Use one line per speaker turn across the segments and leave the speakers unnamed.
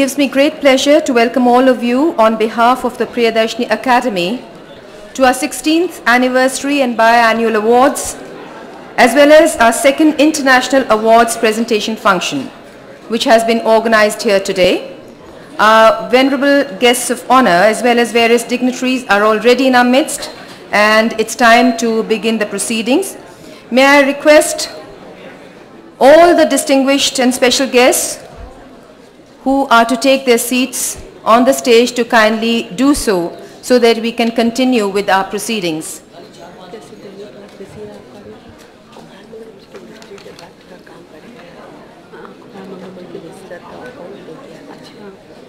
gives me great pleasure to welcome all of you on behalf of the Priyadarshini Academy to our 16th anniversary and biannual awards, as well as our second international awards presentation function, which has been organized here today. Our venerable guests of honor, as well as various dignitaries, are already in our midst, and it's time to begin the proceedings. May I request All the distinguished and special guests who are to take their seats on the stage to kindly do so, so that we can continue with our proceedings.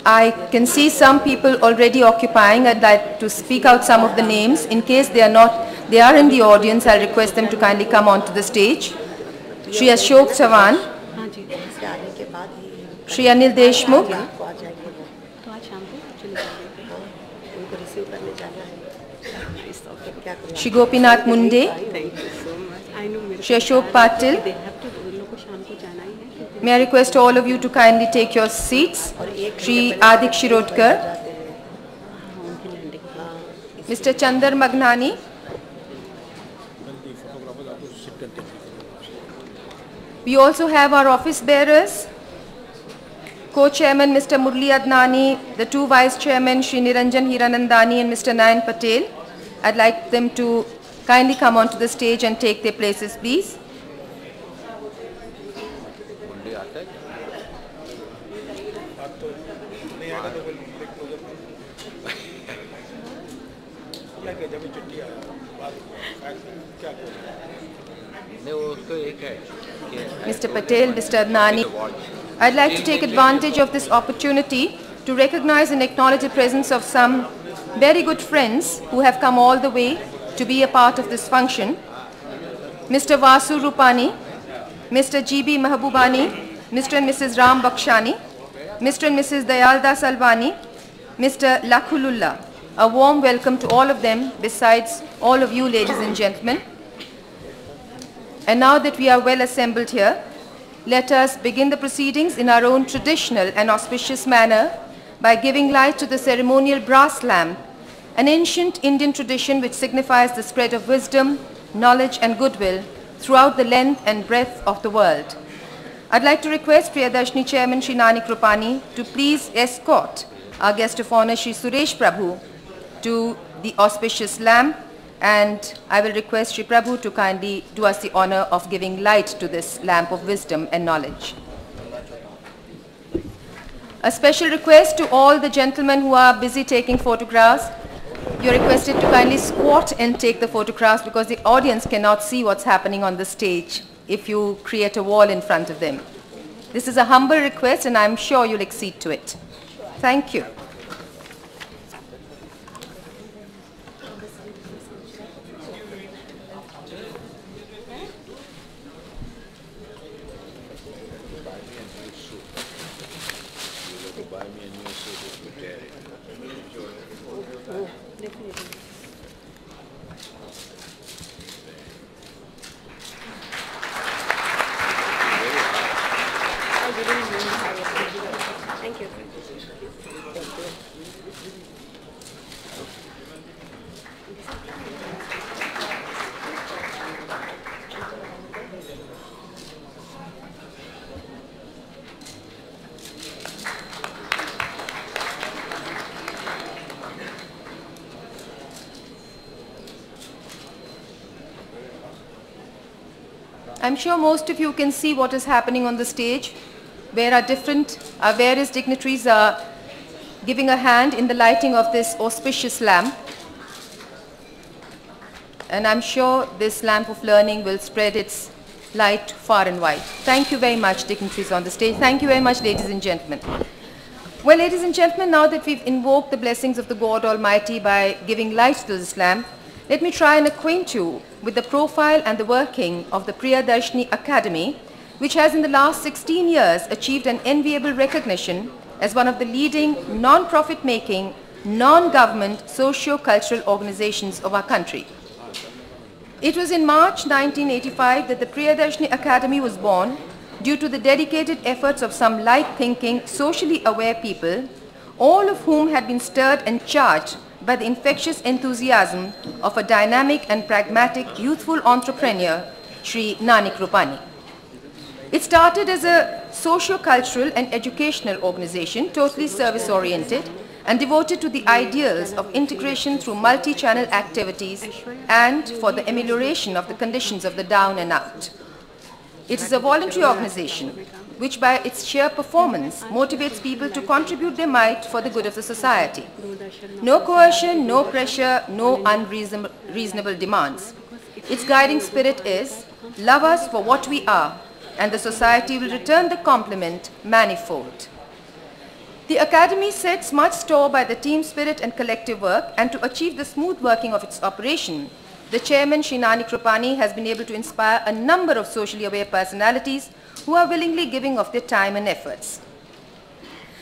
I can see some people already occupying. I'd like to speak out some of the names. In case they are not, they are in the audience, I'll request them to kindly come onto the stage. Shri Ashok Chavan,
Shri Anil Deshmukh.
Shri Gopinath Munde.
Shri Ashok Patil. May I
request all
of you to
kindly
take your seats Shri Adik Shirodkar.
Mister Chandar Magnani. We also have our office bearers, Co-chairman Mr. Murli Adnani, the two vice-chairmen Sri Niranjan Hiranandani and Mr. Nayan Patel. I'd like them to kindly come onto the stage and take their places, please. Mr. Patel, Mr. Adnani. I'd like to take advantage of this opportunity to recognize and acknowledge the presence of some very good friends who have come all the way to be a part of this function. Mr. Vasu Rupani, Mr. G.B. Mahabubani, Mr. and Mrs. Ram Bakshani, Mr. and Mrs. Dayalda Salvani, Mr. Lakhulullah. A warm welcome to all of them besides all of you ladies and gentlemen. And now that we are well assembled here, let us begin the proceedings in our own traditional and auspicious manner by giving light to the ceremonial brass lamp, an ancient Indian tradition which signifies the spread of wisdom, knowledge and goodwill throughout the length and breadth of the world. I'd like to request Priyadarshini Chairman Shri Nanik Rupani to please escort our guest of honor Shri Suresh Prabhu to the auspicious lamp and I will request Shri Prabhu to kindly do us the honor of giving light to this lamp of wisdom and knowledge. A special request to all the gentlemen who are busy taking photographs. You're requested to kindly squat and take the photographs because the audience cannot see what's happening on the stage if you create a wall in front of them. This is a humble request and I'm sure you'll accede to it. Thank you. I'm sure most of you can see what is happening on the stage, where our different, uh, our various dignitaries are giving a hand in the lighting of this auspicious lamp. And I'm sure this lamp of learning will spread its light far and wide. Thank you very much, dignitaries on the stage. Thank you very much, ladies and gentlemen. Well, ladies and gentlemen, now that we've invoked the blessings of the God Almighty by giving light to this lamp, let me try and acquaint you with the profile and the working of the Priyadarshini Academy, which has in the last 16 years achieved an enviable recognition as one of the leading non-profit making, non-government socio-cultural organizations of our country. It was in March 1985 that the Priyadarshini Academy was born due to the dedicated efforts of some light-thinking, socially aware people, all of whom had been stirred and charged by the infectious enthusiasm of a dynamic and pragmatic youthful entrepreneur, Sri Nanik Rupani. It started as a socio-cultural and educational organization, totally service-oriented and devoted to the ideals of integration through multi-channel activities and for the amelioration of the conditions of the down and out. It is a voluntary organization which by its sheer performance motivates people to contribute their might for the good of the society. No coercion, no pressure, no unreasonable reasonable demands. Its guiding spirit is, love us for what we are, and the society will return the compliment manifold. The Academy sets much store by the team spirit and collective work, and to achieve the smooth working of its operation, the chairman, Shri Nanik Rupani, has been able to inspire a number of socially aware personalities who are willingly giving of their time and efforts.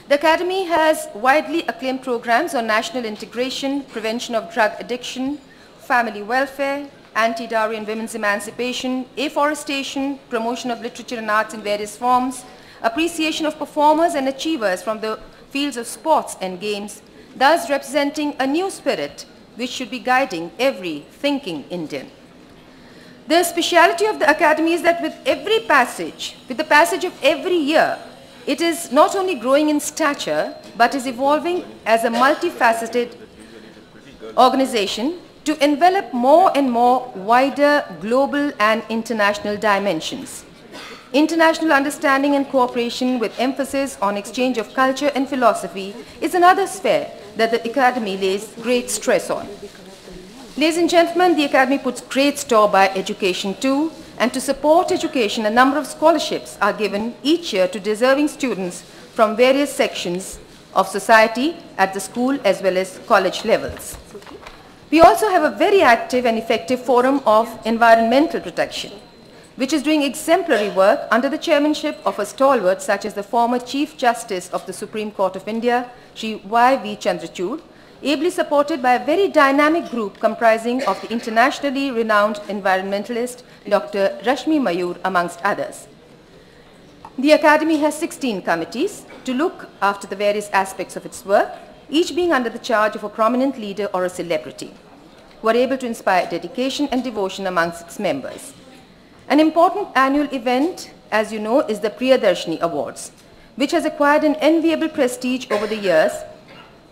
The Academy has widely acclaimed programs on national integration, prevention of drug addiction, family welfare, anti-dowry and women's emancipation, afforestation, promotion of literature and arts in various forms, appreciation of performers and achievers from the fields of sports and games, thus representing a new spirit which should be guiding every thinking Indian. The speciality of the academy is that with every passage, with the passage of every year, it is not only growing in stature, but is evolving as a multifaceted organization to envelop more and more wider global and international dimensions. International understanding and cooperation with emphasis on exchange of culture and philosophy is another sphere that the Academy lays great stress on. Ladies and gentlemen, the Academy puts great store by education too, and to support education, a number of scholarships are given each year to deserving students from various sections of society at the school as well as college levels. We also have a very active and effective forum of environmental protection, which is doing exemplary work under the chairmanship of a stalwart such as the former Chief Justice of the Supreme Court of India, Sri Y.V. Chandrachud, ably supported by a very dynamic group comprising of the internationally renowned environmentalist Dr. Rashmi Mayur amongst others. The Academy has 16 committees to look after the various aspects of its work, each being under the charge of a prominent leader or a celebrity, who are able to inspire dedication and devotion amongst its members. An important annual event, as you know, is the Priyadarshini Awards, which has acquired an enviable prestige over the years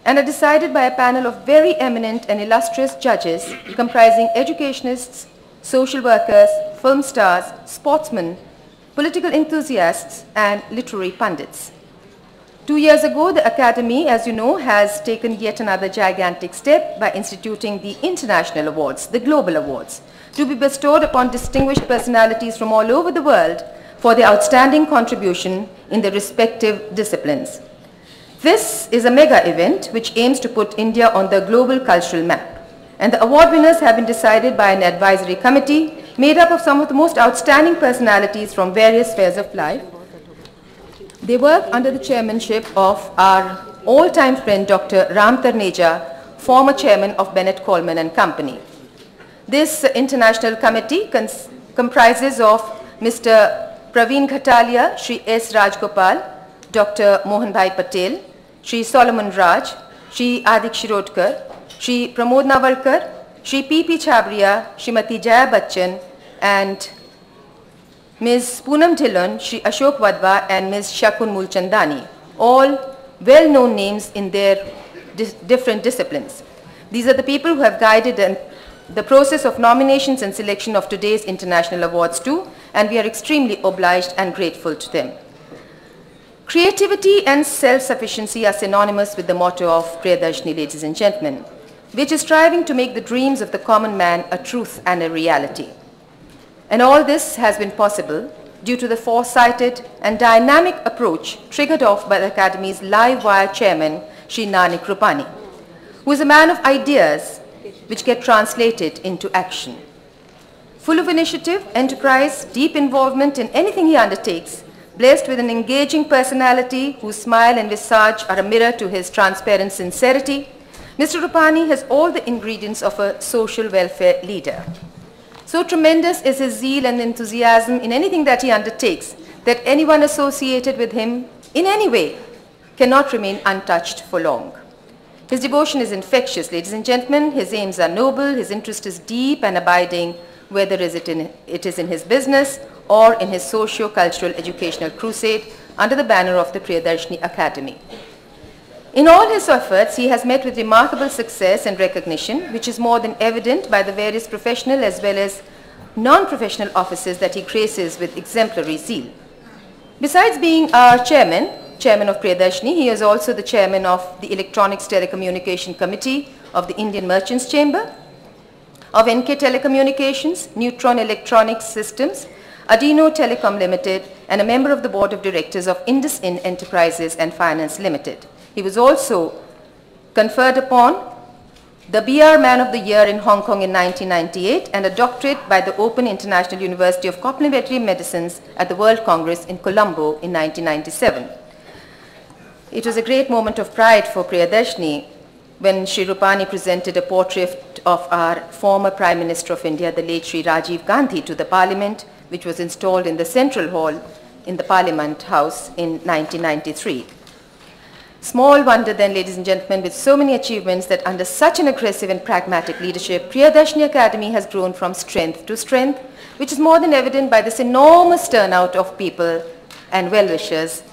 and are decided by a panel of very eminent and illustrious judges comprising educationists, social workers, film stars, sportsmen, political enthusiasts, and literary pundits. Two years ago, the Academy, as you know, has taken yet another gigantic step by instituting the international awards, the global awards, to be bestowed upon distinguished personalities from all over the world for their outstanding contribution in their respective disciplines. This is a mega event which aims to put India on the global cultural map. And the award winners have been decided by an advisory committee made up of some of the most outstanding personalities from various spheres of life. They work under the chairmanship of our all-time friend Dr. Ram Tarneja, former chairman of Bennett Coleman and Company. This international committee comprises of Mr. Praveen Ghatalia, Sri S. Rajgopal, Dr. Mohan Bhai Patel, Sri Solomon Raj, Sri Adik Shirodkar, Sri Pramod Navalkar, Sri P.P. Chabria, Srimati Jaya Bachchan, and Ms. Poonam Dhillon, Sri Ashok Wadhwa, and Ms. Shakun Mulchandani, all well-known names in their different disciplines. These are the people who have guided the process of nominations and selection of today's international awards too, and we are extremely obliged and grateful to them. Creativity and self-sufficiency are synonymous with the motto of Priyadarshini, ladies and gentlemen, which is striving to make the dreams of the common man a truth and a reality. And all this has been possible due to the foresighted and dynamic approach triggered off by the Academy's live wire chairman, Sri Nanik Rupani, who is a man of ideas which get translated into action. Full of initiative, enterprise, deep involvement in anything he undertakes, blessed with an engaging personality whose smile and visage are a mirror to his transparent sincerity, Mr. Rupani has all the ingredients of a social welfare leader. So tremendous is his zeal and enthusiasm in anything that he undertakes that anyone associated with him in any way cannot remain untouched for long. His devotion is infectious, ladies and gentlemen. His aims are noble, his interest is deep and abiding, whether it, is in his business or in his socio-cultural educational crusade under the banner of the Priyadarshini Academy. In all his efforts, he has met with remarkable success and recognition, which is more than evident by the various professional as well as non-professional offices that he graces with exemplary zeal. Besides being our chairman, chairman of Priyadarshini, he is also the chairman of the Electronics Telecommunication Committee of the Indian Merchants Chamber, of NK Telecommunications, Neutron Electronics Systems, Adino Telecom Limited, and a member of the board of directors of IndusInd Enterprises and Finance Limited. He was also conferred upon the BR Man of the Year in Hong Kong in 1998 and a doctorate by the Open International University of Complementary Medicines at the World Congress in Colombo in 1997. It was a great moment of pride for Priyadarshini when Sri Rupani presented a portrait of our former Prime Minister of India, the late Sri Rajiv Gandhi, to the Parliament, which was installed in the Central Hall in the Parliament House in 1993. Small wonder then, ladies and gentlemen, with so many achievements that under such an aggressive and pragmatic leadership, Priyadarshini Academy has grown from strength to strength, which is more than evident by this enormous turnout of people and well-wishers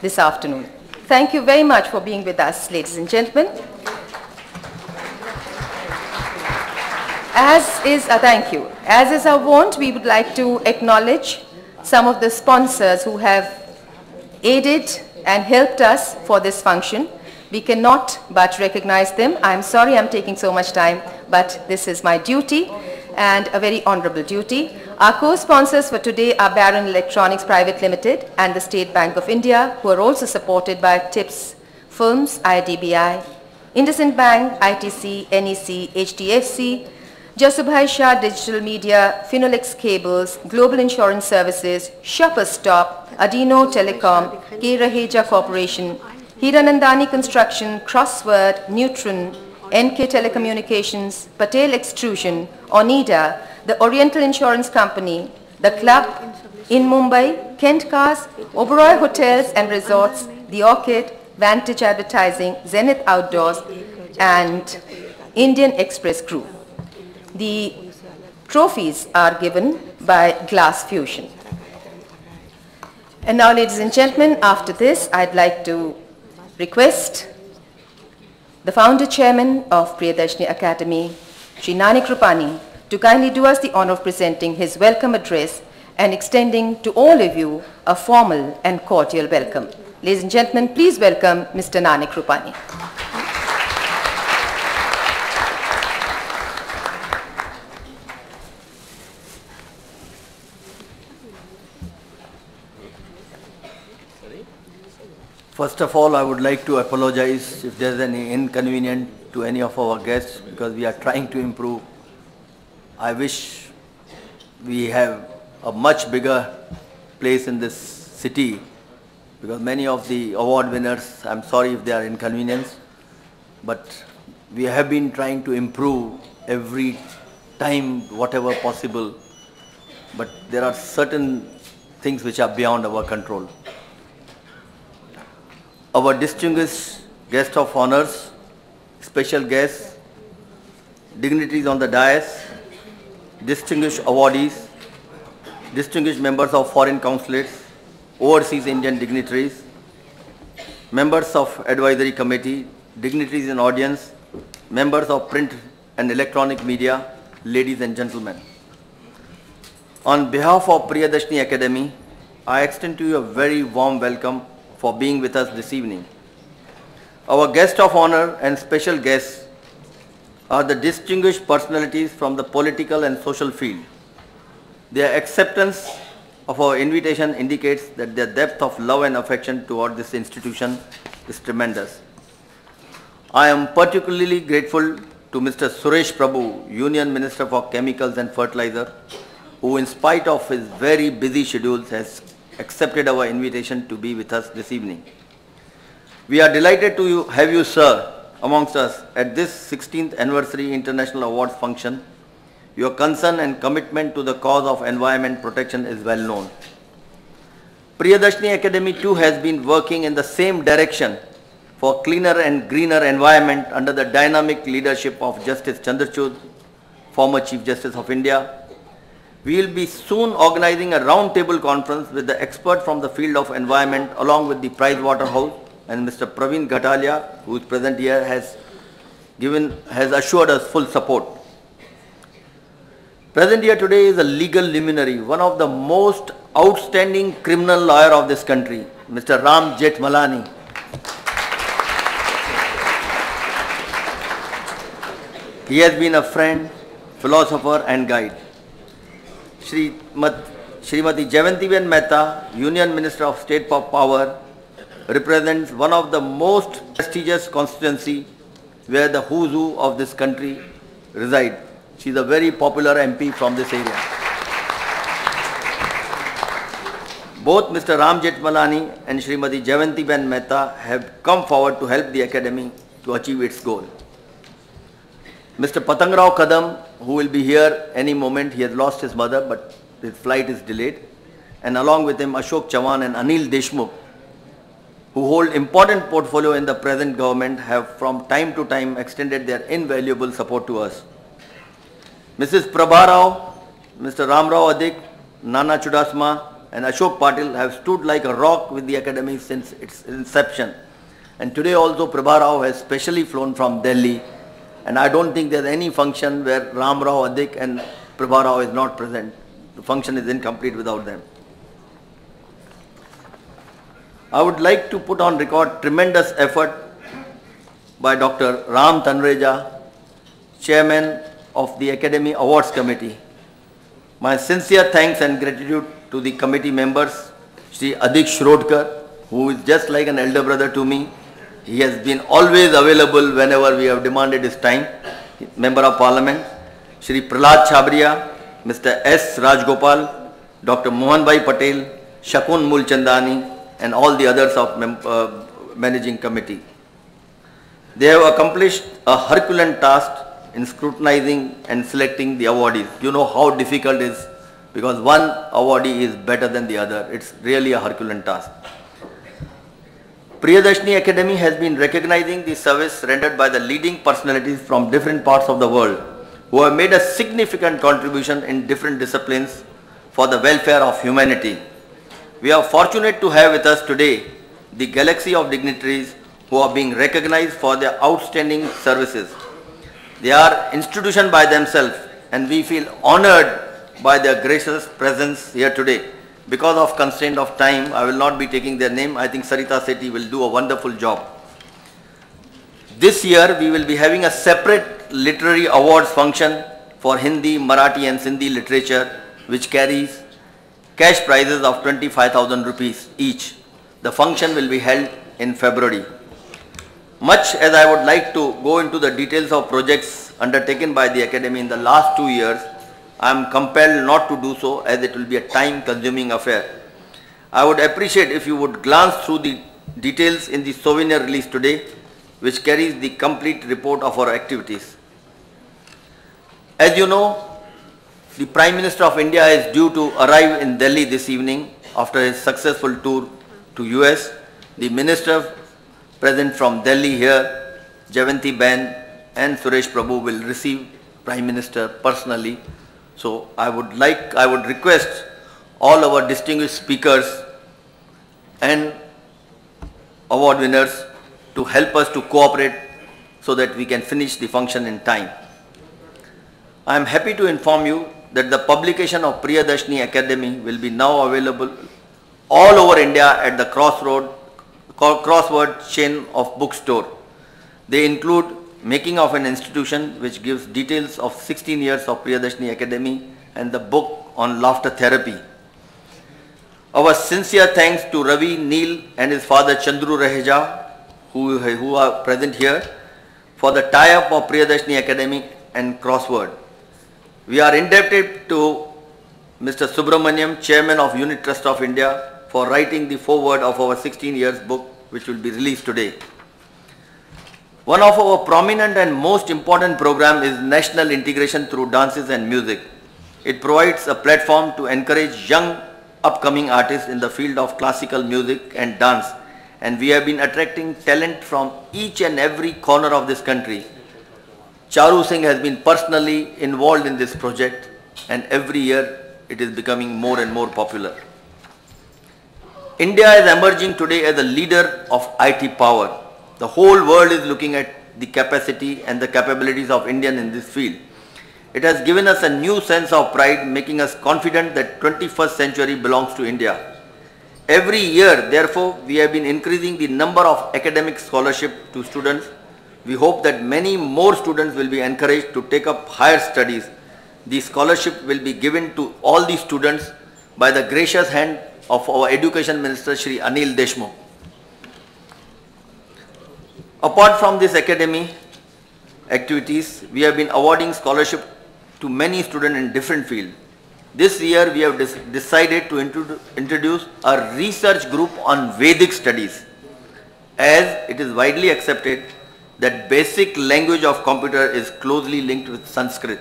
this afternoon. Thank you very much for being with us, ladies and gentlemen. As is, uh, thank you. As is our wont, we would like to acknowledge some of the sponsors who have aided and helped us for this function. We cannot but recognize them. I'm sorry I'm taking so much time, but this is my duty and a very honorable duty. Our co-sponsors for today are Baron Electronics Private Limited and the State Bank of India, who are also supported by TIPS Firms, IDBI, IndusInd Bank, ITC, NEC, HDFC, Jasubhai Shah Digital Media, Finolex Cables, Global Insurance Services, Shoppers Stop, Adino Telecom, K. Raheja Corporation, Hiranandani Construction, Crossword, Neutron, NK Telecommunications, Patel Extrusion, Onida, the Oriental Insurance Company, the Club in Mumbai, Kent Cars, Oberoi Hotels and Resorts, The Orchid, Vantage Advertising, Zenith Outdoors, and Indian Express Group. The trophies are given by Glass Fusion. And now, ladies and gentlemen, after this, I'd like to request the founder chairman of Priyadarshini Academy, Sri Nanik Rupani, to kindly do us the honor of presenting his welcome address and extending to all of you a formal and cordial welcome. Ladies and gentlemen, please welcome Mr. Nanik Rupani.
First of all, I would like to apologize if there's any inconvenience to any of our guests because we are trying to improve. I wish we have a much bigger place in this city because many of the award winners, I'm sorry if they are inconvenienced, but we have been trying to improve every time whatever possible, but there are certain things which are beyond our control our distinguished guest of honors, special guests, dignitaries on the dais, distinguished awardees, distinguished members of foreign consulates, overseas Indian dignitaries, members of advisory committee, dignitaries in audience, members of print and electronic media, ladies and gentlemen. On behalf of Priyadarshini Academy, I extend to you a very warm welcome for being with us this evening. Our guest of honor and special guests are the distinguished personalities from the political and social field. Their acceptance of our invitation indicates that their depth of love and affection toward this institution is tremendous. I am particularly grateful to Mr. Suresh Prabhu, Union Minister for Chemicals and Fertilizer, who in spite of his very busy schedules has accepted our invitation to be with us this evening. We are delighted to have you, sir, amongst us at this 16th anniversary International Awards function. Your concern and commitment to the cause of environment protection is well known. Priyadarshini Academy too has been working in the same direction for cleaner and greener environment under the dynamic leadership of Justice Chandrachud, former Chief Justice of India, we will be soon organizing a roundtable conference with the expert from the field of environment along with the Price Waterhouse and Mr. Praveen Ghatalia who is present here, has given, has assured us full support. Present here today is a legal luminary, one of the most outstanding criminal lawyer of this country, Mr. Ram Jethmalani. He has been a friend, philosopher and guide. Srimat, Srimati Jayantiben Mehta, Union Minister of State for Power, represents one of the most prestigious constituency where the who's who of this country reside. She is a very popular MP from this area. Both Mr. Ram Jethmalani and Srimati Jayanti Ben Mehta have come forward to help the academy to achieve its goal. Mr. Patangrao Kadam, who will be here any moment, he has lost his mother but his flight is delayed. And along with him Ashok Chavan and Anil Deshmukh, who hold important portfolio in the present government have from time to time extended their invaluable support to us. Mrs. Prabha Rao, Mr. Ram Rao Adik, Nana Chudasama and Ashok Patil have stood like a rock with the academy since its inception. And today also Prabha Rao has specially flown from Delhi and I don't think there's any function where Ram Rao Adik and Prabha Rao is not present. The function is incomplete without them. I would like to put on record tremendous effort by Dr. Ram Tarneja, Chairman of the Academy Awards Committee. My sincere thanks and gratitude to the committee members, Sri Adik Shirodkar, who is just like an elder brother to me. He has been always available whenever we have demanded his time. Member of Parliament, Shri Prahlad Chhabria, Mr. S. Rajgopal, Dr. Mohan Bhai Patel, Shakun Mulchandani, and all the others of uh, managing committee. They have accomplished a Herculean task in scrutinizing and selecting the awardees. You know how difficult it is because one awardee is better than the other. It's really a Herculean task. Priyadarshini Academy has been recognizing the service rendered by the leading personalities from different parts of the world who have made a significant contribution in different disciplines for the welfare of humanity. We are fortunate to have with us today the galaxy of dignitaries who are being recognized for their outstanding services. They are institution by themselves and we feel honored by their gracious presence here today. Because of constraint of time, I will not be taking their name. I think Sarita Sethi will do a wonderful job. This year, we will be having a separate literary awards function for Hindi, Marathi and Sindhi literature, which carries cash prizes of 25,000 rupees each. The function will be held in February. Much as I would like to go into the details of projects undertaken by the Academy in the last two years, I am compelled not to do so as it will be a time consuming affair. I would appreciate if you would glance through the details in the souvenir release today which carries the complete report of our activities. As you know, the Prime Minister of India is due to arrive in Delhi this evening after his successful tour to US. The Minister present from Delhi here, Jayanti Ben and Suresh Prabhu will receive Prime Minister personally. So I would like, I would request all our distinguished speakers and award winners to help us to cooperate so that we can finish the function in time. I am happy to inform you that the publication of Priyadarshini Academy will be now available all over India at the crossroad, crossword chain of bookstore. They include Making of an Institution which gives details of 16 years of Priyadarshini Academy and the book on laughter therapy. Our sincere thanks to Ravi Neil and his father Chandru Raheja who, who are present here for the tie-up of Priyadarshini Academy and Crossword. We are indebted to Mr. Subramaniam, Chairman of Unit Trust of India for writing the foreword of our 16 years book which will be released today. One of our prominent and most important program is National Integration through Dances and Music. It provides a platform to encourage young upcoming artists in the field of classical music and dance and we have been attracting talent from each and every corner of this country. Charu Singh has been personally involved in this project and every year it is becoming more and more popular. India is emerging today as a leader of IT power. The whole world is looking at the capacity and the capabilities of Indian in this field. It has given us a new sense of pride, making us confident that 21st century belongs to India. Every year, therefore, we have been increasing the number of academic scholarship to students. We hope that many more students will be encouraged to take up higher studies. The scholarship will be given to all the students by the gracious hand of our Education Minister Shri Anil Deshmukh. Apart from this academy activities, we have been awarding scholarship to many students in different fields. This year we have decided to introduce a research group on Vedic studies as it is widely accepted that basic language of computer is closely linked with Sanskrit.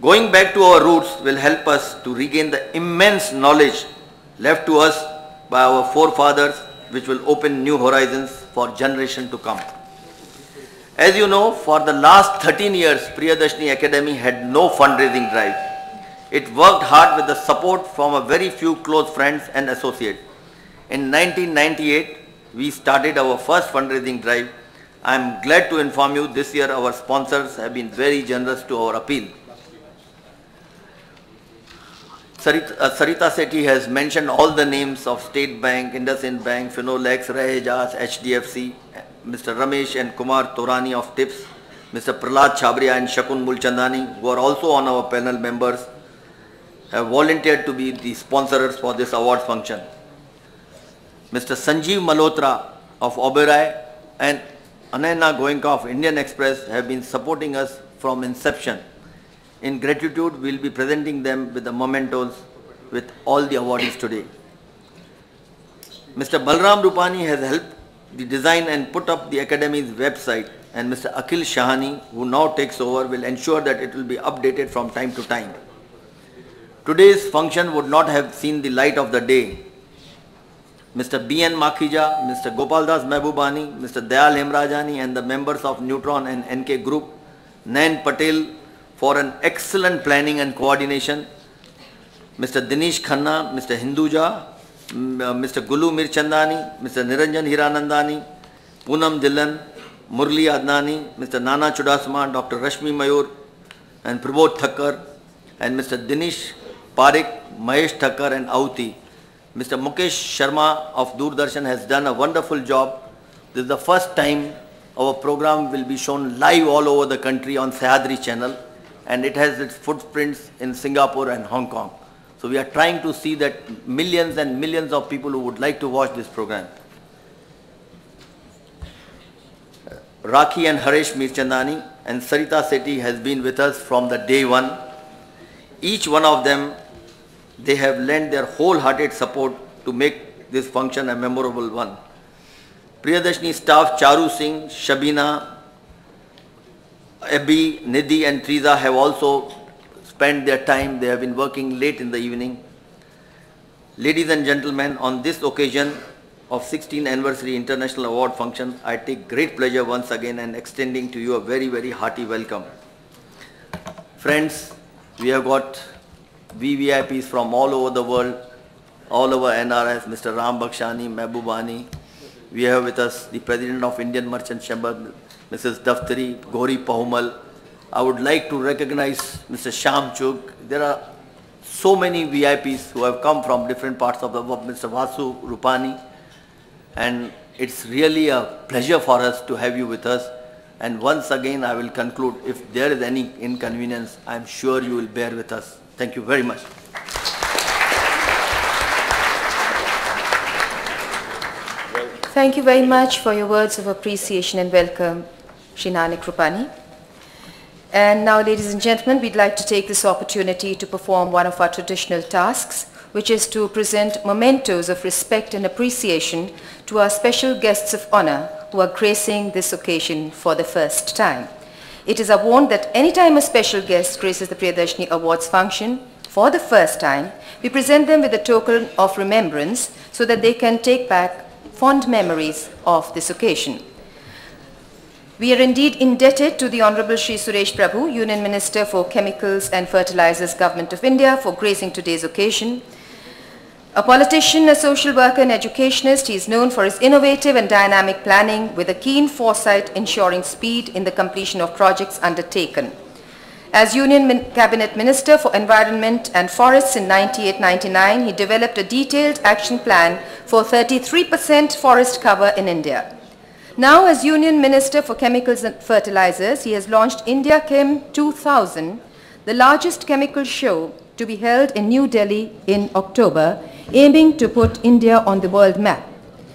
Going back to our roots will help us to regain the immense knowledge left to us by our forefathers which will open new horizons for generation to come. As you know, for the last 13 years, Priyadarshini Academy had no fundraising drive. It worked hard with the support from a very few close friends and associates. In 1998, we started our first fundraising drive. I am glad to inform you this year our sponsors have been very generous to our appeal. Sarita, uh, Sarita Sethi has mentioned all the names of State Bank, IndusInd Bank, Finolex, Rahejas, HDFC, Mr. Ramesh and Kumar Taurani of TIPS, Mr. Prahlad Chhabria and Shakun Mulchandani, who are also on our panel members, have volunteered to be the sponsors for this award function. Mr. Sanjeev Malhotra of Oberoi and Anayana Goenka of Indian Express have been supporting us from inception. In gratitude, we will be presenting them with the mementos with all the awardees today. Mr. Balram Rupani has helped the design and put up the academy's website and Mr. Akhil Shahani, who now takes over, will ensure that it will be updated from time to time. Today's function would not have seen the light of the day. Mr. B.N. Makhija, Mr. Gopaldas Mehbubani, Mr. Dayal Hemrajani and the members of Neutron and NK Group, Nain Patel for an excellent planning and coordination, Mr. Dinesh Khanna, Mr. Hinduja, uh, Mr. Gulu Mirchandani, Mr. Niranjan Hiranandani, Poonam Dhillon, Murli Adnani, Mr. Nana Chudasma, Dr. Rashmi Mayur, and Prabodh Thakkar, and Mr. Dinesh Parekh, Mahesh Thakkar, and Auti. Mr. Mukesh Sharma of Doordarshan has done a wonderful job. This is the first time our program will be shown live all over the country on Sayadri channel and it has its footprints in Singapore and Hong Kong. So we are trying to see that millions and millions of people who would like to watch this program. Rakhi and Harish Mirchandani and Sarita Sethi has been with us from the day one. Each one of them, they have lent their wholehearted support to make this function a memorable one. Priyadarshini staff Charu Singh, Shabina, Abhi, Nidhi and Triza have also spent their time. They have been working late in the evening. Ladies and gentlemen, on this occasion of 16th anniversary international award function, I take great pleasure once again and extending to you a very, very hearty welcome. Friends, we have got VVIPs from all over the world, all over NRS, Mr. Ram Bakshani, Mehbubani. We have with us the President of Indian Merchant Chamber, Mrs. Daftari, Gori Pahumal. I would like to recognize Mr. Shamchuk. There are so many VIPs who have come from different parts of the world, Mr. Vasu Rupani. And it's really a pleasure for us to have you with us. And once again, I will conclude, if there is any inconvenience, I'm sure you will bear with us. Thank you very much.
Thank you very much for your words of appreciation and welcome, Shri Nanik Rupani. And now, ladies and gentlemen, we'd like to take this opportunity to perform one of our traditional tasks, which is to present mementos of respect and appreciation to our special guests of honor who are gracing this occasion for the first time. It is our warn that anytime a special guest graces the Priyadarshini Awards function for the first time, we present them with a token of remembrance so that they can take back fond memories of this occasion. We are indeed indebted to the Honorable Shri Suresh Prabhu, Union Minister for Chemicals and Fertilizers, Government of India, for gracing today's occasion. A politician, a social worker and educationist, he is known for his innovative and dynamic planning with a keen foresight ensuring speed in the completion of projects undertaken. As Union Min- Cabinet Minister for Environment and Forests in 98-99, he developed a detailed action plan for 33% forest cover in India. Now, as Union Minister for Chemicals and Fertilizers, he has launched India Chem 2000, the largest chemical show to be held in New Delhi in October, aiming to put India on the world map.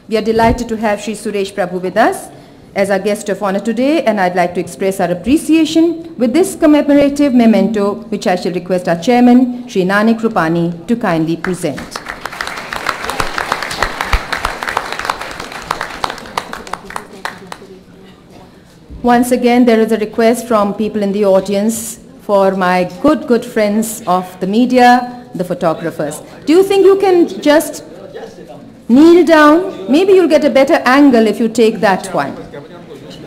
We are delighted to have Sri Suresh Prabhu with us as our guest of honor today, and I'd like to express our appreciation with this commemorative memento, which I shall request our chairman, Sri Nanik Rupani, to kindly present. Once again, there is a request from people in the audience for my good, good friends of the media, the photographers. Do you think you can just kneel down? Maybe you'll get a better angle if you take that one.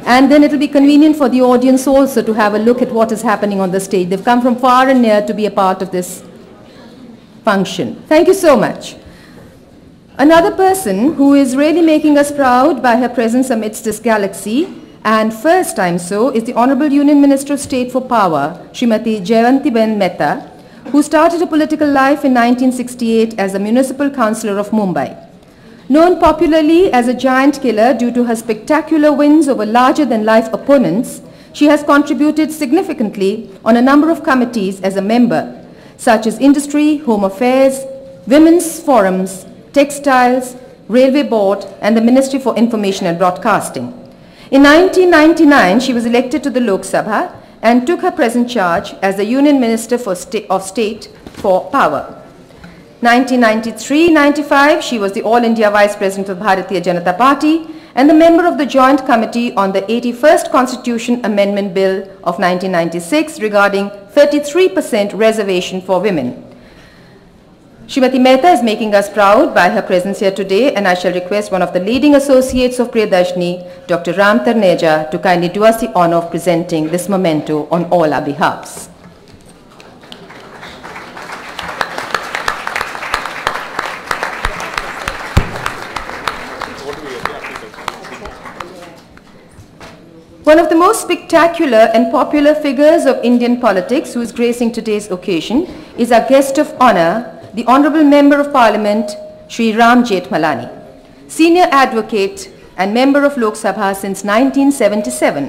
And then it'll be convenient for the audience also to have a look at what is happening on the stage. They've come from far and near to be a part of this function. Thank you so much. Another person who is really making us proud by her presence amidst this galaxy, and first time so, is the Honorable Union Minister of State for Power, Srimati Jayanti Ben Mehta, who started a political life in 1968 as a municipal councillor of Mumbai. Known popularly as a giant killer due to her spectacular wins over larger-than-life opponents, she has contributed significantly on a number of committees as a member, such as Industry, Home Affairs, Women's Forums, Textiles, Railway Board, and the Ministry for Information and Broadcasting. In 1999, she was elected to the Lok Sabha and took her present charge as the Union Minister for Sta- of State for Power. 1993-95, she was the All India Vice President of Bharatiya Janata Party and the member of the Joint Committee on the 81st Constitution Amendment Bill of 1996 regarding 33% reservation for women. Shrimati Mehta is making us proud by her presence here today and I shall request one of the leading associates of Priyadarshini, Dr. Ram Tarneja, to kindly do us the honor of presenting this memento on all our behalfs. One of the most spectacular and popular figures of Indian politics who is gracing today's occasion is our guest of honor, the Honorable Member of Parliament, Sri Ram Jethmalani, senior advocate and member of Lok Sabha since 1977.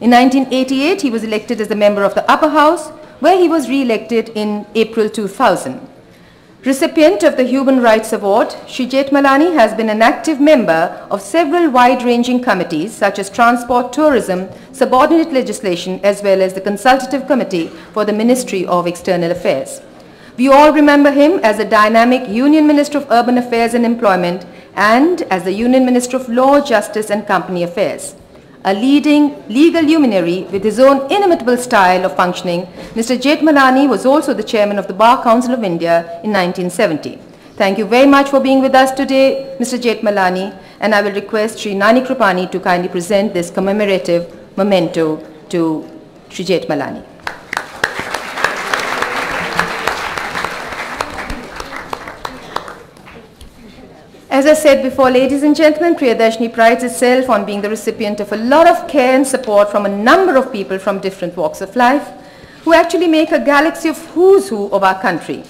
In 1988, he was elected as a member of the Upper House, where he was re-elected in April 2000. Recipient of the Human Rights Award, Shri Jethmalani has been an active member of several wide-ranging committees such as Transport, Tourism, Subordinate Legislation as well as the Consultative Committee for the Ministry of External Affairs. We all remember him as a dynamic Union Minister of Urban Affairs and Employment and as the Union Minister of Law, Justice and Company Affairs. A leading legal luminary with his own inimitable style of functioning, Mr. Jethmalani was also the chairman of the Bar Council of India in 1970. Thank you very much for being with us today, Mr. Jethmalani, and I will request Sri Nanik Rupani to kindly present this commemorative memento to Sri Jethmalani. As I said before, ladies and gentlemen, Priyadarshini prides itself on being the recipient of a lot of care and support from a number of people from different walks of life who actually make a galaxy of who's who of our country.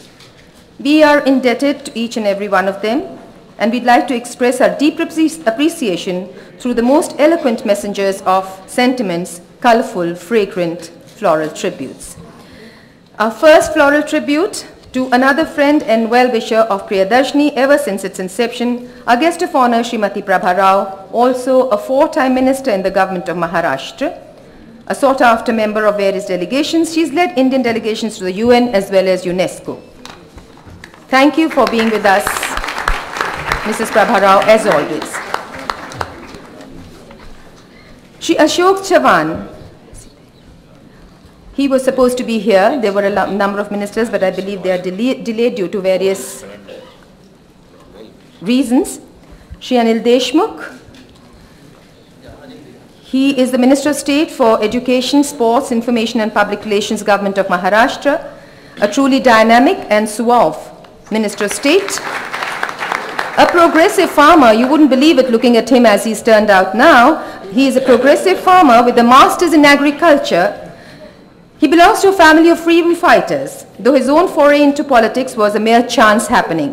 We are indebted to each and every one of them and we'd like to express our deep appreciation through the most eloquent messengers of sentiments, colorful, fragrant, floral tributes. Our first floral tribute to another friend and well-wisher of Priyadarshini ever since its inception, our guest of honor Srimati Prabha Rao, also a four-time minister in the government of Maharashtra. A sought-after member of various delegations, she's led Indian delegations to the UN as well as UNESCO. Thank you for being with us, Mrs. Prabha Rao, as always. Ashok Chavan, he was supposed to be here. There were a number of ministers, but I believe they are delay- delayed due to various reasons. Shri Anil Deshmukh, he is the Minister of State for Education, Sports, Information and Public Relations, Government of Maharashtra, a truly dynamic and suave Minister of State. A progressive farmer, you wouldn't believe it looking at him as he's turned out now. He is a progressive farmer with a master's in agriculture. He belongs to a family of freedom fighters, though his own foray into politics was a mere chance happening.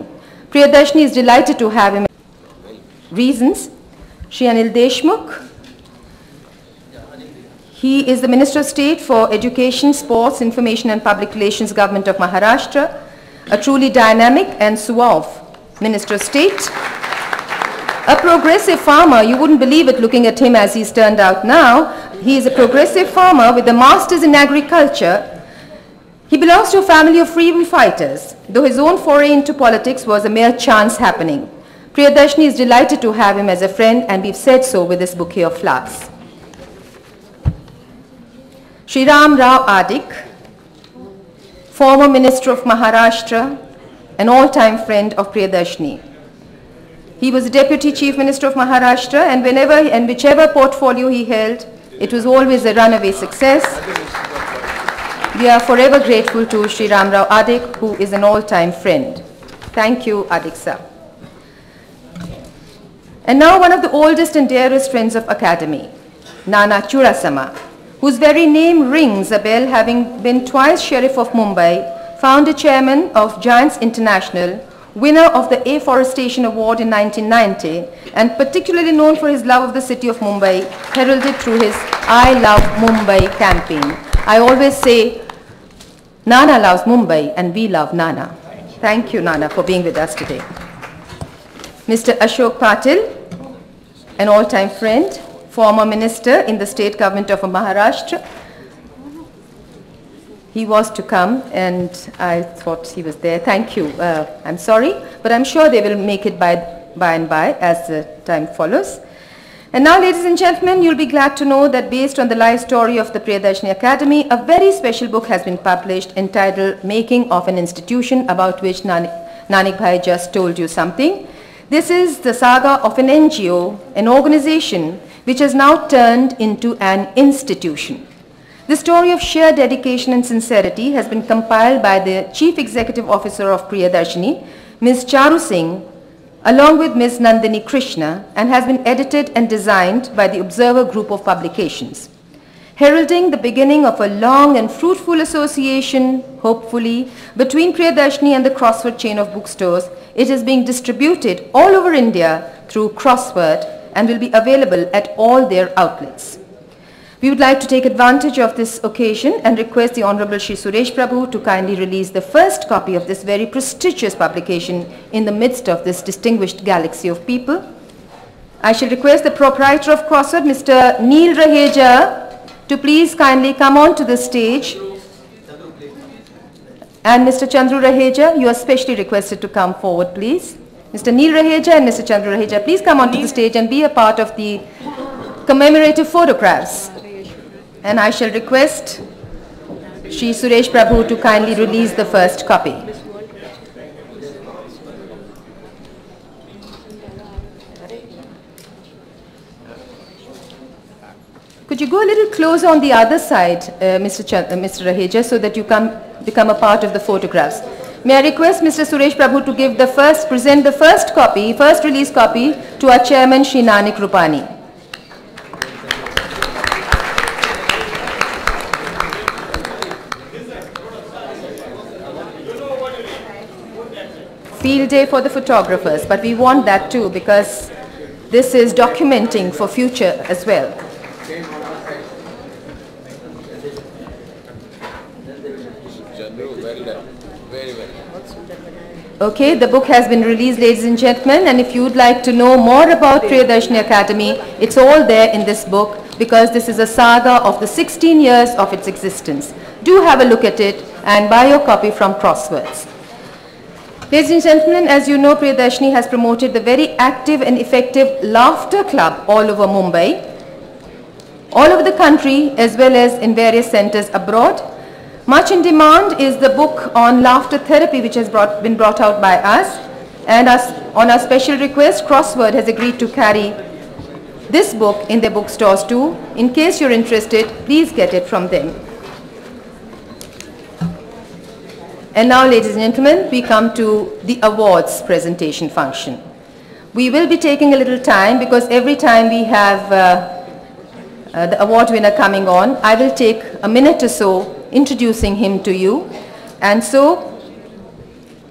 Priyadarshini is delighted to have him. Reasons? Shri Anil Deshmukh. He is the Minister of State for Education, Sports, Information and Public Relations, Government of Maharashtra, a truly dynamic and suave Minister of State. A progressive farmer, you wouldn't believe it looking at him as he's turned out now. He is a progressive farmer with a master's in agriculture. He belongs to a family of freedom fighters, though his own foray into politics was a mere chance happening. Priyadarshini is delighted to have him as a friend and we've said so with this bouquet of flowers. Shri Ram Rao Adik, former Minister of Maharashtra, an all-time friend of Priyadarshini. He was Deputy Chief Minister of Maharashtra and whenever and whichever portfolio he held, it was always a runaway success. We are forever grateful to Shri Ram Rao Adik, who is an all-time friend. Thank you, Adik sir. And now one of the oldest and dearest friends of Academy, Nana Chudasama, whose very name rings a bell having been twice Sheriff of Mumbai, founder chairman of Giants International, winner of the Afforestation Award in 1990, and particularly known for his love of the city of Mumbai, heralded through his I Love Mumbai campaign. I always say, Nana loves Mumbai and we love Nana. Thank you, Nana, for being with us today. Mr. Ashok Patil, an all-time friend, former minister in the state government of Maharashtra. He was to come and I thought he was there. Thank you. Uh, I'm sorry, but I'm sure they will make it by, by and by as the time follows. And now, ladies and gentlemen, you'll be glad to know that based on the life story of the Priyadarshini Academy, a very special book has been published entitled Making of an Institution, about which Nanik, Nanik Bhai just told you something. This is the saga of an NGO, an organization which has now turned into an institution. The story of sheer dedication and sincerity has been compiled by the Chief Executive Officer of Priyadarshini, Ms. Charu Singh, along with Ms. Nandini Krishna, and has been edited and designed by the Observer Group of Publications. Heralding the beginning of a long and fruitful association, hopefully, between Priyadarshini and the Crossword chain of bookstores, it is being distributed all over India through Crossword and will be available at all their outlets. We would like to take advantage of this occasion and request the Honorable Shri Suresh Prabhu to kindly release the first copy of this very prestigious publication in the midst of this distinguished galaxy of people. I shall request the proprietor of Crossword, Mr. Neil Raheja, to please kindly come on to the stage. And Mr. Chandru Raheja, you are specially requested to come forward, please. Mr. Neil Raheja and Mr. Chandru Raheja, please come onto the stage and be a part of the commemorative photographs. And I shall request Shri Suresh Prabhu to kindly release the first copy. Could you go a little closer on the other side, uh, Mr. Ch uh, Mr. Raheja, so that you come become a part of the photographs? May I request Mr. Suresh Prabhu to give the first, present the first copy, first release copy to our chairman, Shri Nanik Rupani. Field day for the photographers, but we want that too because this is documenting for future as well. Okay, the book has been released, ladies and gentlemen, and if you would like to know more about Priyadarshini Academy, it's all there in this book because this is a saga of the 16 years of its existence. Do have a look at it and buy your copy from Crosswords. Ladies and gentlemen, as you know, Priyadarshini has promoted the very active and effective Laughter Club all over Mumbai, all over the country as well as in various centers abroad. Much in demand is the book on laughter therapy which has brought, been brought out by us and us, on our special request Crossword has agreed to carry this book in their bookstores too. In case you're interested, please get it from them. And now ladies and gentlemen, we come to the awards presentation function. We will be taking a little time because every time we have uh, uh, the award winner coming on, I will take a minute or so introducing him to you. And so,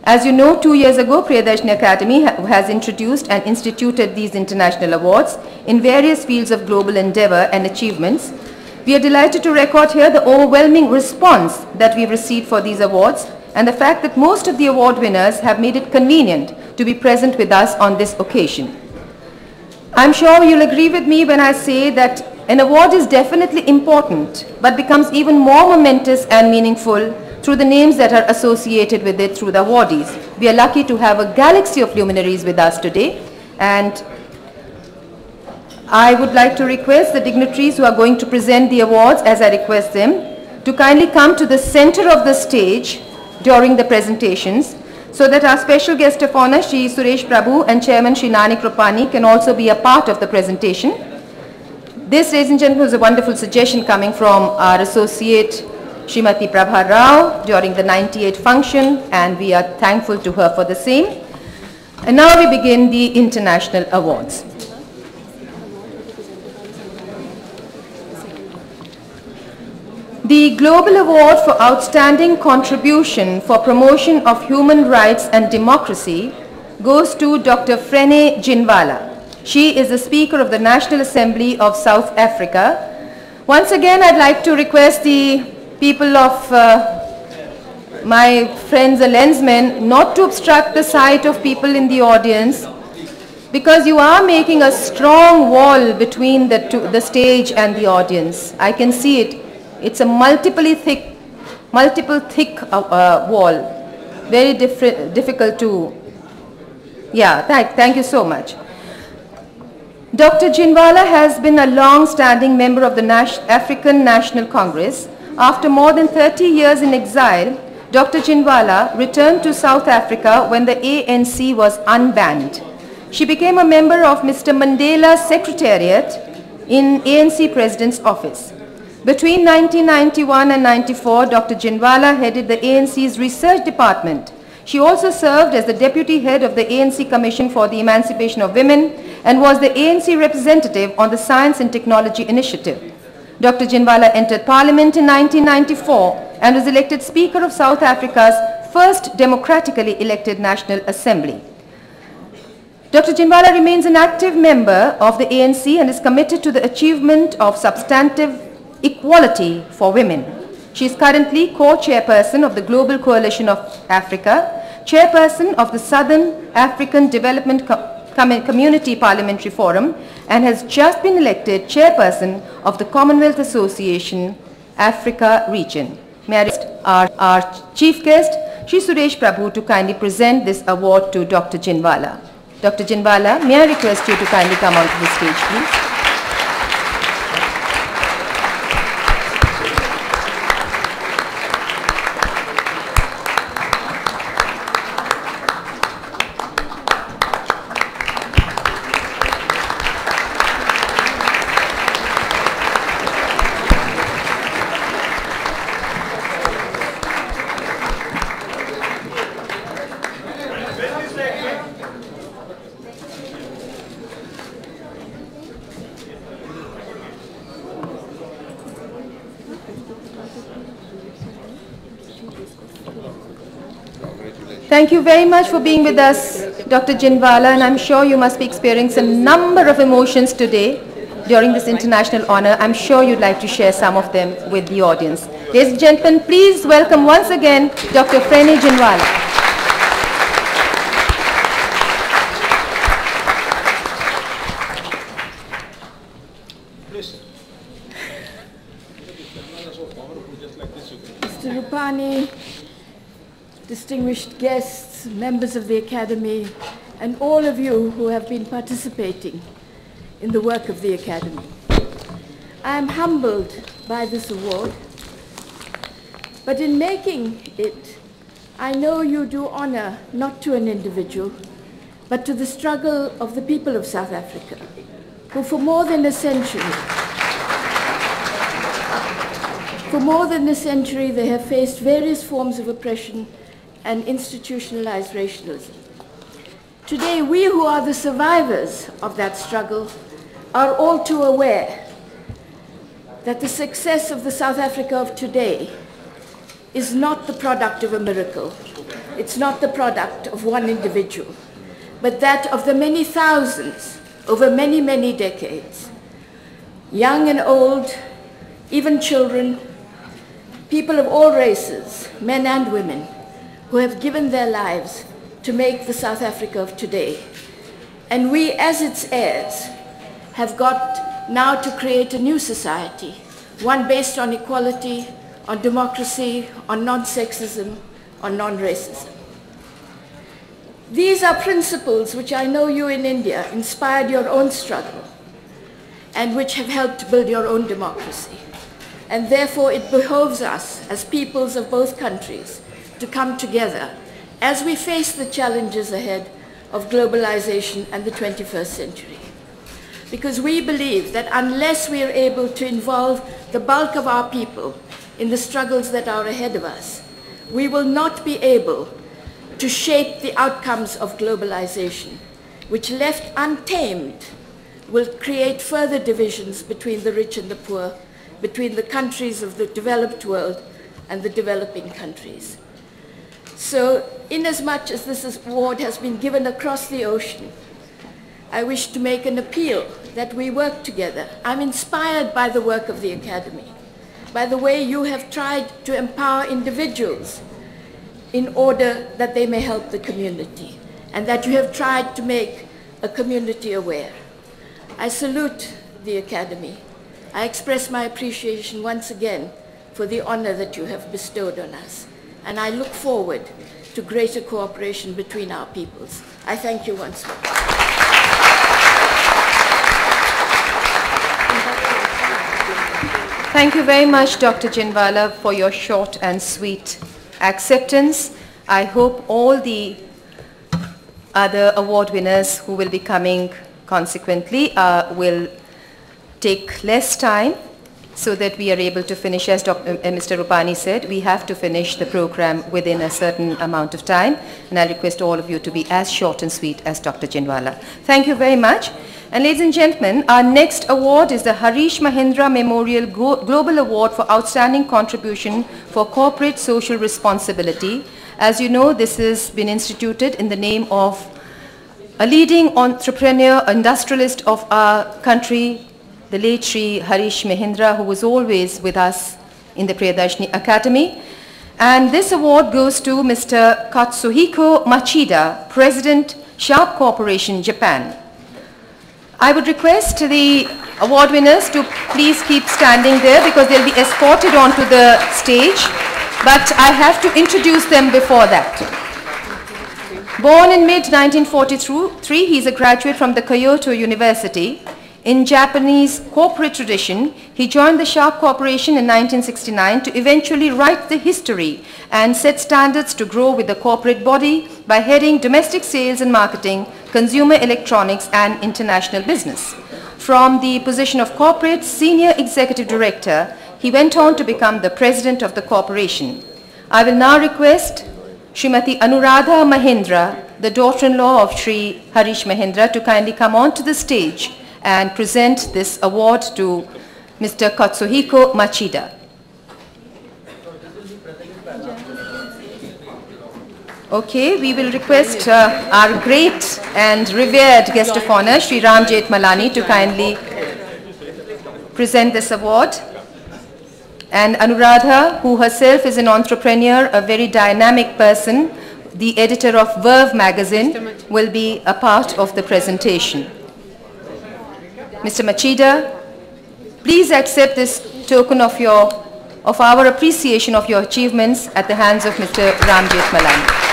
as you know, two years ago, Priyadarshini Academy ha- has introduced and instituted these international awards in various fields of global endeavor and achievements. We are delighted to record here the overwhelming response that we've received for these awards and the fact that most of the award winners have made it convenient to be present with us on this occasion. I'm sure you'll agree with me when I say that an award is definitely important, but becomes even more momentous and meaningful through the names that are associated with it through the awardees. We are lucky to have a galaxy of luminaries with us today, and I would like to request the dignitaries who are going to present the awards, as I request them, to kindly come to the center of the stage during the presentations so that our special guest of honor, Shri Suresh Prabhu and Chairman Shri Nanik Rupani can also be a part of the presentation. This, ladies and gentlemen, was a wonderful suggestion coming from our associate Srimati Prabha Rao during the 98 function and we are thankful to her for the same. And now we begin the international awards. The Global Award for Outstanding Contribution for Promotion of Human Rights and Democracy goes to Dr. Frene Ginwala. She is the Speaker of the National Assembly of South Africa. Once again, I'd like to request the people of uh, my friends, the lensmen, not to obstruct the sight of people in the audience because you are making a strong wall between the, two, the stage and the audience. I can see it. It's a multiply thick, multiple thick uh, uh, wall. Very diffi- difficult to, yeah, thank, thank you so much. Dr. Ginwala has been a long-standing member of the African National Congress. After more than 30 years in exile, Dr. Ginwala returned to South Africa when the ANC was unbanned. She became a member of Mr. Mandela's secretariat in ANC President's office. Between 1991 and 94, Dr. Ginwala headed the ANC's research department. She also served as the deputy head of the ANC Commission for the Emancipation of Women and was the ANC representative on the Science and Technology Initiative. Dr. Ginwala entered parliament in 1994 and was elected Speaker of South Africa's first democratically elected National Assembly. Dr. Ginwala remains an active member of the ANC and is committed to the achievement of substantive equality for women. She is currently co-chairperson of the Global Coalition of Africa, chairperson of the Southern African Development Co- Com- Community Parliamentary Forum, and has just been elected chairperson of the Commonwealth Association Africa region. May I request our, our chief guest, Shri Suresh Prabhu, to kindly present this award to Dr. Ginwala. Dr. Ginwala, may I request you to kindly come onto the stage, please? Thank you very much for being with us, Dr. Ginwala, and I'm sure you must be experiencing a number of emotions today during this international honor. I'm sure you'd like to share some of them with the audience. Ladies and gentlemen, please welcome once again Dr. Frene Ginwala.
Mr. Rupani, distinguished guests, members of the Academy, and all of you who have been participating in the work of the Academy. I am humbled by this award, but in making it, I know you do honor not to an individual, but to the struggle of the people of South Africa, who for more than a century for more than a century, they have faced various forms of oppression and institutionalized racialism. Today, we who are the survivors of that struggle are all too aware that the success of the South Africa of today is not the product of a miracle. It's not the product of one individual, but that of the many thousands over many, many decades. Young and old, even children, people of all races, men and women, who have given their lives to make the South Africa of today. And we, as its heirs, have got now to create a new society, one based on equality, on democracy, on non-sexism, on non-racism. These are principles which I know you in India inspired your own struggle and which have helped build your own democracy. And therefore it behoves us as peoples of both countries to come together as we face the challenges ahead of globalization and the 21st century. Because we believe that unless we are able to involve the bulk of our people in the struggles that are ahead of us, we will not be able to shape the outcomes of globalization, which left untamed will create further divisions between the rich and the poor, between the countries of the developed world and the developing countries. So inasmuch as this award has been given across the ocean, I wish to make an appeal that we work together. I'm inspired by the work of the Academy, by the way you have tried to empower individuals in order that they may help the community, and that you have tried to make a community aware. I salute the Academy. I express my appreciation once again for the honor that you have bestowed on us, and I look forward to greater cooperation between our peoples. I thank you once more.
Thank you very much, Dr. Ginwala, for your short and sweet acceptance. I hope all the other award winners who will be coming consequently uh, will take less time so that we are able to finish, as Dr. uh, Mr. Rupani said, we have to finish the program within a certain amount of time. And I request all of you to be as short and sweet as Dr. Ginwala. Thank you very much. And ladies and gentlemen, our next award is the Harish Mahindra Memorial Glo- Global Award for Outstanding Contribution for Corporate Social Responsibility. As you know, this has been instituted in the name of a leading entrepreneur, industrialist of our country, the late Sri Harish Mahindra, who was always with us in the Priyadarshini Academy. And this award goes to Mr. Katsuhiko Machida, President, Sharp Corporation, Japan. I would request the award winners to please keep standing there because they'll be escorted onto the stage. But I have to introduce them before that. Born in mid-1943, he is a graduate from the Kyoto University. In Japanese corporate tradition, he joined the Sharp Corporation in 1969 to eventually write the history and set standards to grow with the corporate body by heading domestic sales and marketing, consumer electronics and international business. From the position of corporate senior executive director, he went on to become the president of the corporation. I will now request Srimati Anuradha Mahindra, the daughter-in-law of Sri Harish Mahindra, to kindly come on to the stage and present this award to Mr. Katsuhiko Machida. Okay, we will request uh, our great and revered guest of honor, Sri Ram Malani, to kindly present this award. And Anuradha, who herself is an entrepreneur, a very dynamic person, the editor of Verve magazine, will be a part of the presentation. Mr. Machida, please accept this token of your of our appreciation of your achievements at the hands of Mr. Ram Jethmalani.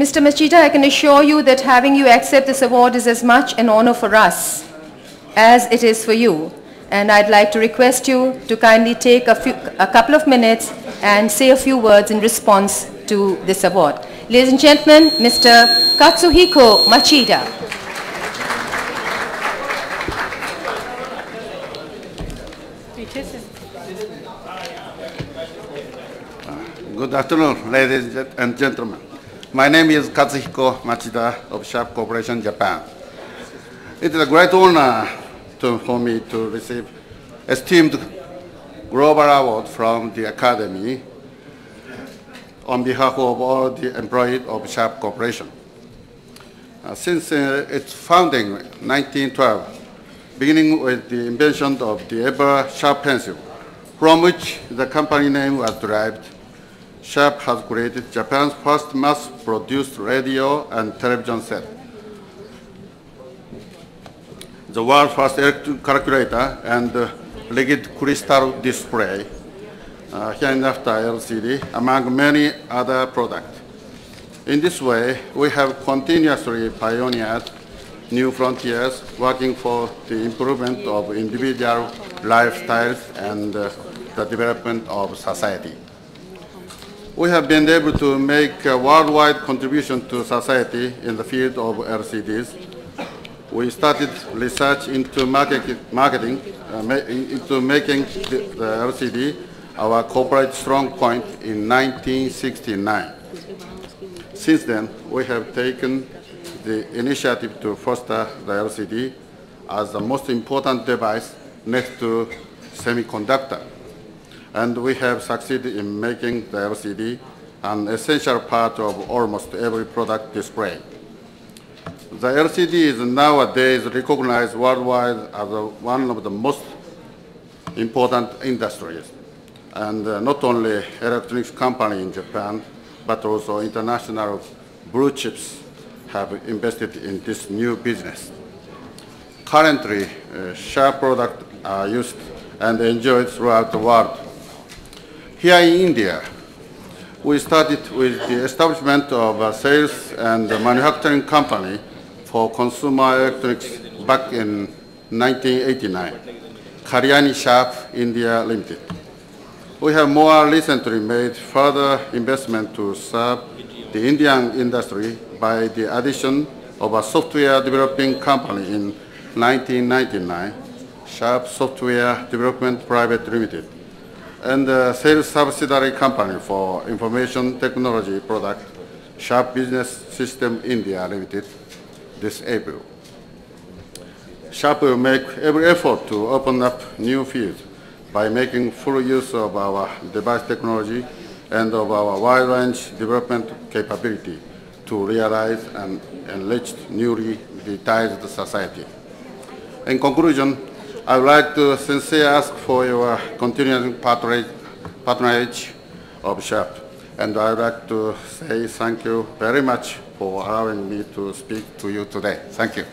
Mr. Machida, I can assure you that having you accept this award is as much an honor for us as it is for you. And I'd like to request you to kindly take a, few, a couple of minutes and say a few words in response to this award. Ladies and gentlemen, Mr. Katsuhiko Machida.
Good afternoon, ladies and gentlemen. My name is Katsuhiko Machida of Sharp Corporation Japan. It is a great honor to, for me to receive esteemed global award from the Academy on behalf of all the employees of Sharp Corporation. Uh, since uh, its founding in 1912, beginning with the invention of the ever sharp pencil, from which the company name was derived, Sharp has created Japan's first mass-produced radio and television set. The world's first electric calculator and uh, liquid crystal display, uh, hereinafter LCD, among many other products. In this way, we have continuously pioneered new frontiers, working for the improvement of individual lifestyles and uh, the development of society. We have been able to make a worldwide contribution to society in the field of LCDs. We started research into market, marketing, uh, ma into making the, the LCD our corporate strong point in 1969. Since then, we have taken the initiative to foster the LCD as the most important device next to semiconductor. And we have succeeded in making the LCD an essential part of almost every product display. The LCD is nowadays recognized worldwide as one of the most important industries. And uh, not only electronics company in Japan, but also international blue chips have invested in this new business. Currently, uh, Sharp products are used and enjoyed throughout the world. Here in India, we started with the establishment of a sales and manufacturing company for consumer electronics back in 1989, Kalyani Sharp India Limited. We have more recently made further investment to serve the Indian industry by the addition of a software developing company in 1999, Sharp Software Development Private Limited, and a sales subsidiary company for information technology product, Sharp Business System India Limited, this April. Sharp will make every effort to open up new fields by making full use of our device technology and of our wide-range development capability to realize and enrich newly digitized society. In conclusion, I would like to sincerely ask for your uh, continuing patronage of Sharp, and I would like to say thank you very much for allowing me to speak to you today. Thank you.